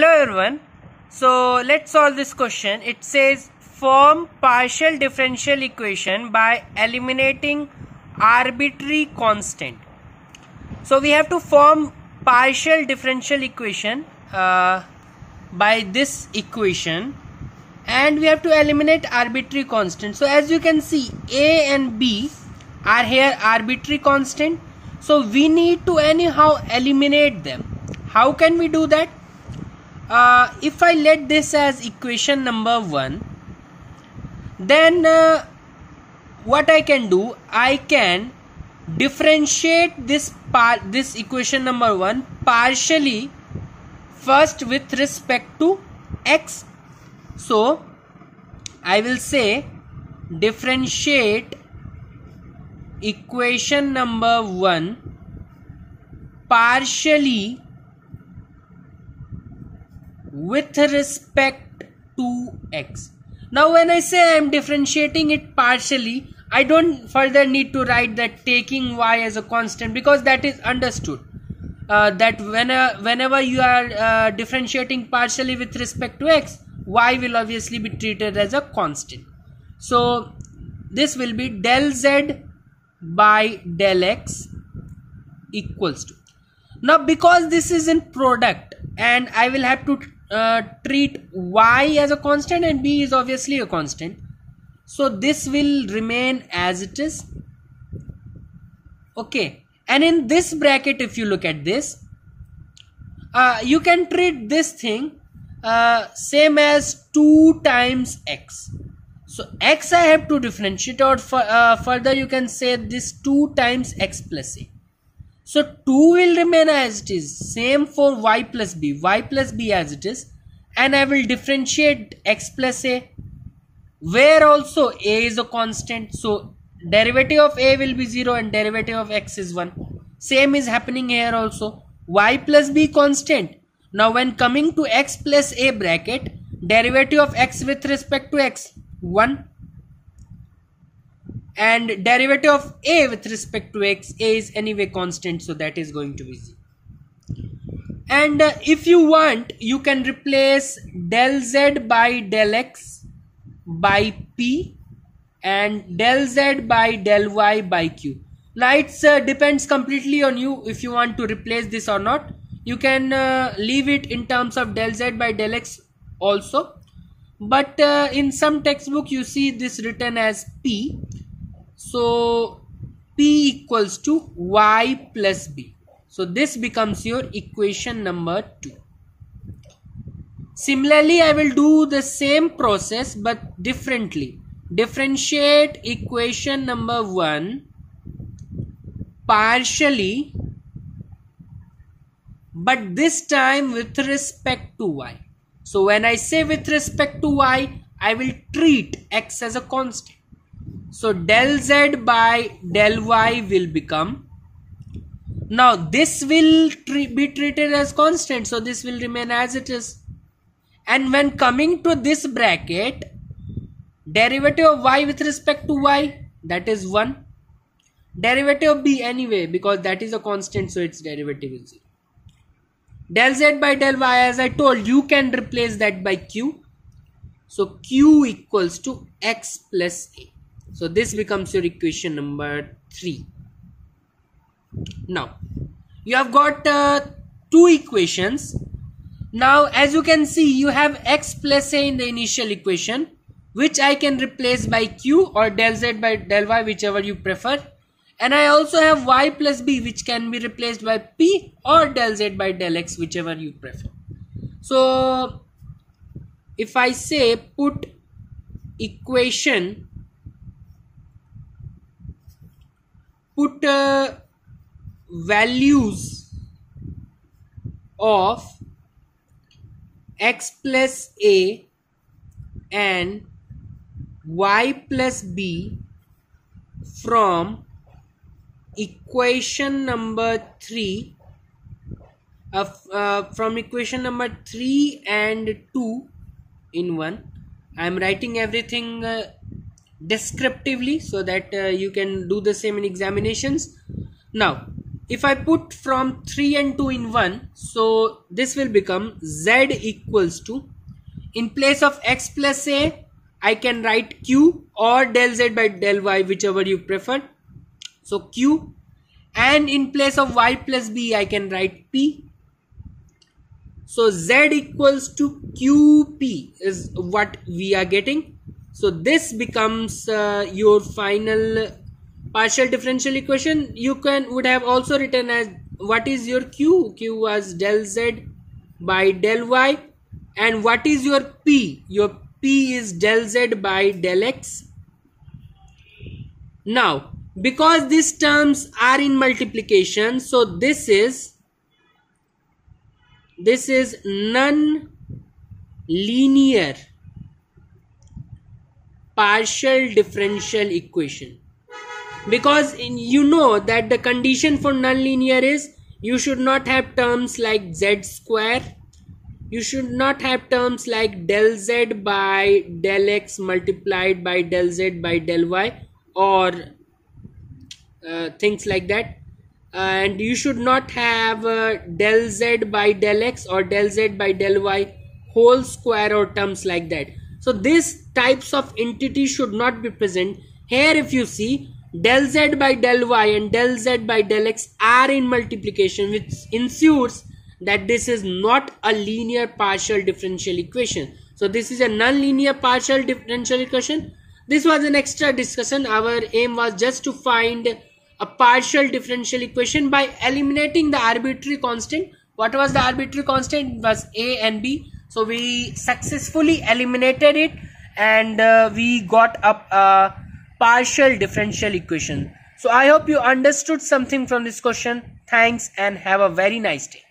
Hello everyone. So let's solve this question. It says form partial differential equation by eliminating arbitrary constant. So we have to form partial differential equation uh, by this equation and we have to eliminate arbitrary constant. So as you can see A and B are here arbitrary constant. So we need to anyhow eliminate them. How can we do that? Uh, if I let this as equation number 1 then uh, what I can do I can differentiate this part this equation number 1 partially first with respect to x. So I will say differentiate equation number 1 partially with respect to x. Now when I say I am differentiating it partially, I don't further need to write that taking y as a constant because that is understood. Uh, that whenever, whenever you are uh, differentiating partially with respect to x, y will obviously be treated as a constant. So this will be del z by del x equals to. Now because this is in product and I will have to uh, treat y as a constant and b is obviously a constant. So this will remain as it is. Okay. And in this bracket if you look at this uh, you can treat this thing uh, same as 2 times x. So x I have to differentiate out. For, uh, further you can say this 2 times x plus a so 2 will remain as it is. Same for y plus b. y plus b as it is. And I will differentiate x plus a. Where also a is a constant. So derivative of a will be 0 and derivative of x is 1. Same is happening here also. y plus b constant. Now when coming to x plus a bracket, derivative of x with respect to x 1 and derivative of a with respect to x a is anyway constant so that is going to be z. And uh, if you want you can replace del z by del x by p and del z by del y by q. Now it uh, depends completely on you if you want to replace this or not. You can uh, leave it in terms of del z by del x also. But uh, in some textbook you see this written as p so P equals to Y plus B. So this becomes your equation number 2. Similarly, I will do the same process but differently. Differentiate equation number 1 partially but this time with respect to y. So when I say with respect to y, I will treat x as a constant. So del z by del y will become. Now this will be treated as constant. So this will remain as it is. And when coming to this bracket derivative of y with respect to y that is 1 derivative of b anyway because that is a constant so its derivative is 0 del z by del y as I told you can replace that by q. So q equals to x plus a so this becomes your equation number 3 now you have got uh, two equations. Now as you can see you have x plus a in the initial equation which I can replace by q or del z by del y whichever you prefer. And I also have y plus b which can be replaced by p or del z by del x whichever you prefer. So if I say put equation put uh, values of x plus a and y plus b from equation number 3 uh, uh, from equation number 3 and 2 in 1 I am writing everything uh, descriptively so that uh, you can do the same in examinations. Now if I put from 3 and 2 in 1 so this will become z equals to in place of x plus a I can write q or del z by del y whichever you prefer. So q. And in place of y plus b I can write p. So z equals to qp is what we are getting so this becomes uh, your final partial differential equation. You can would have also written as what is your q? Q was del z by del y. And what is your p? Your p is del z by del x. Now because these terms are in multiplication so this is this is non-linear partial differential equation. Because in, you know that the condition for non-linear is you should not have terms like z square you should not have terms like del z by del x multiplied by del z by del y or uh, things like that. And you should not have uh, del z by del x or del z by del y whole square or terms like that so these types of entities should not be present. Here if you see del z by del y and del z by del x are in multiplication which ensures that this is not a linear partial differential equation. So this is a non-linear partial differential equation. This was an extra discussion. Our aim was just to find a partial differential equation by eliminating the arbitrary constant. What was the arbitrary constant? It was a and b so we successfully eliminated it and uh, we got up a partial differential equation. So i hope you understood something from this question. Thanks and have a very nice day